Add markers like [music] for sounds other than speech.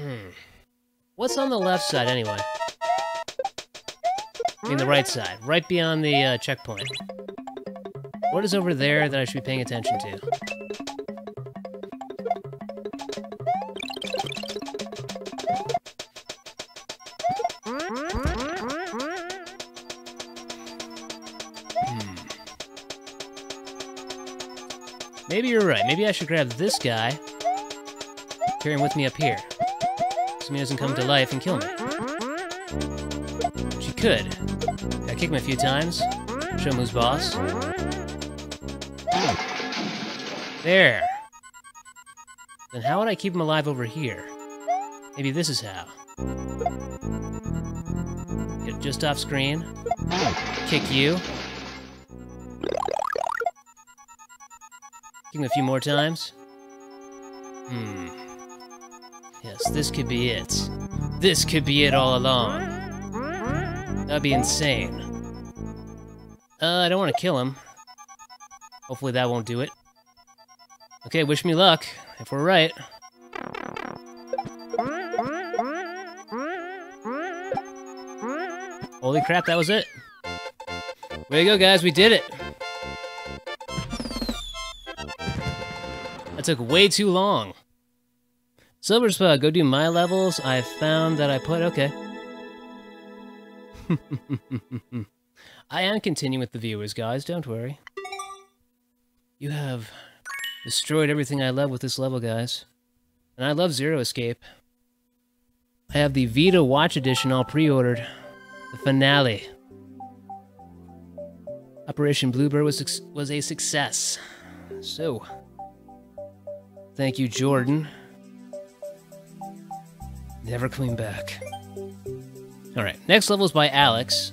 Hmm. What's on the left side, anyway? I mean, the right side. Right beyond the uh, checkpoint. What is over there that I should be paying attention to? Hmm. Maybe you're right. Maybe I should grab this guy, carry him with me up here, so he doesn't come to life and kill me. She could. I kick him a few times, show him who's boss. There. Then how would I keep him alive over here? Maybe this is how. Get just off screen. Kick you. Kick him a few more times. Hmm. Yes, this could be it. This could be it all along. That'd be insane. Uh, I don't want to kill him. Hopefully that won't do it. Okay, wish me luck, if we're right. Holy crap, that was it. Way to go, guys, we did it. That took way too long. Silverspud, go do my levels. I found that I put... Okay. [laughs] I am continuing with the viewers, guys. Don't worry. You have destroyed everything I love with this level, guys. And I love Zero Escape. I have the Vita Watch Edition all pre-ordered. The finale. Operation Bluebird was, was a success. So, thank you, Jordan. Never coming back. Alright, next level is by Alex.